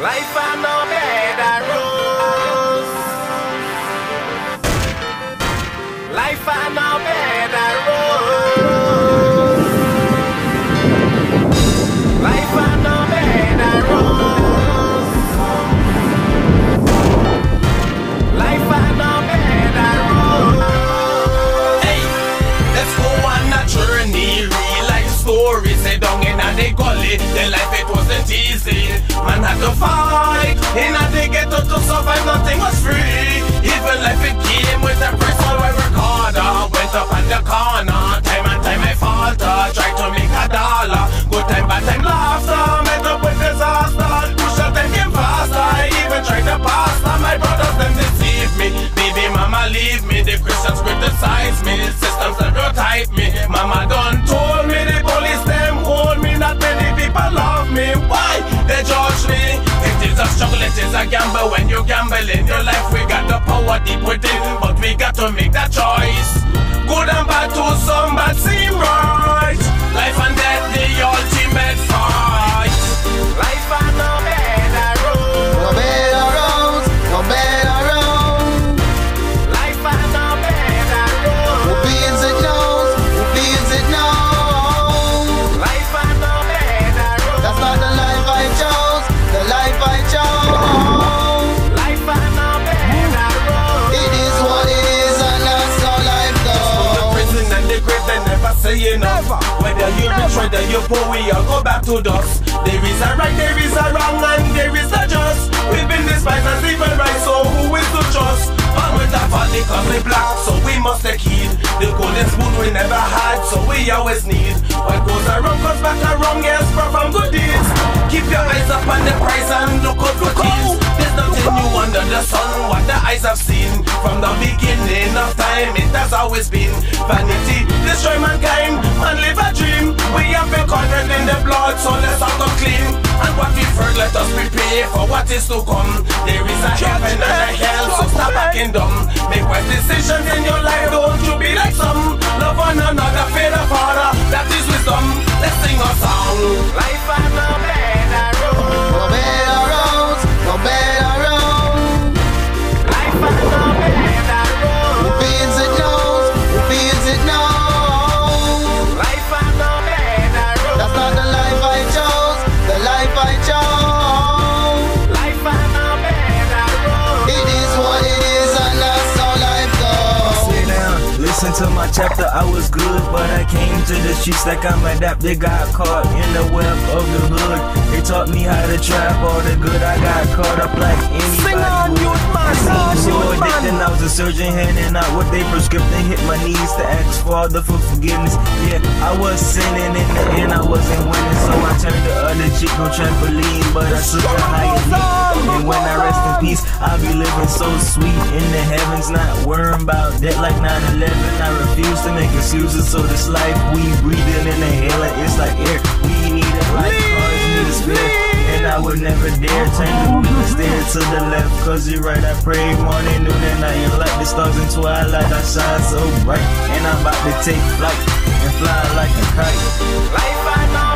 Life on no bed of rose. Life on no bed of rose. Life on no bed of rose. Life on no bed of rose. Hey, let's go on a journey. Real life stories. The gully. The life it wasn't easy. Man had to fight. In a the ghetto to survive, nothing was free. Even life it came with a price. All I work harder. Went up on the corner. Time and time I falter. Tried to make a dollar. Good time, bad time, laughter. Met up with disaster. Push out them game faster. I even tried to pass. My brothers them deceive me. Baby mama leave me. The Christians criticize me. Systems stereotype me. Mama done told people love me. Why? They judge me. It is a struggle, it is a gamble. When you gamble in your life, we got the power deep within. But we got to make that choice. Never say enough. Whether you rich, whether you poor, we all go back to dust. There is a right, there is a wrong, and there is a just. We've been despised as even right, so who is to trust? All with a fault because we black, so we must take heed. The golden spoon we never had, so we always need. What goes around comes back around, yes, from good deeds. Keep your eyes up on the prize and look out for keys. There's nothing new under the sun, what the eyes have seen. From the beginning of time, it has always been vanity. In the blood, so let's all come clean. And what we've heard, let us prepare for what is to come. There is a heaven and a hell, so stop acting dumb. Make wise decisions in your life, don't you be like some. Love one listen to my chapter. I was good, but I came to the streets like I'm adapted. Got caught in the web of the hood. They taught me how to trap all the good. I got caught up like anybody. Sing on, youth man, I sing on, so addicted, I was a surgeon handing out what they prescribed and hit my knees to ask Father for forgiveness. Yeah, I was sinning in the end, I wasn't winning, so I turned the other cheek on trampoline, but I took a higher. And when I rest in peace, I'll be living so sweet in the heavens, not worrying about debt like 9-11. I refuse to make excuses, so this life we breathing and inhaling, it's like air. We need it like cars need a spare. And I would never dare turn the wheel stare to the left. Cause you're right, I pray morning, noon, and night. And like the stars in twilight, I shine so bright. And I'm about to take flight and fly like a kite. Life on no